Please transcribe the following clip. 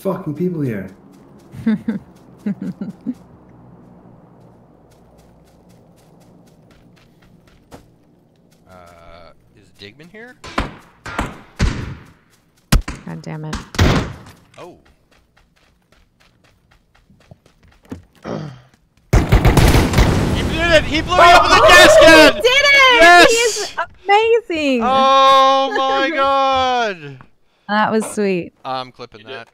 fucking people here? Uh, is Digman here? God damn it. Oh. he oh, did it! He blew me up with a gas He did it! Yes! He amazing. Oh my god! That was sweet. I'm clipping that.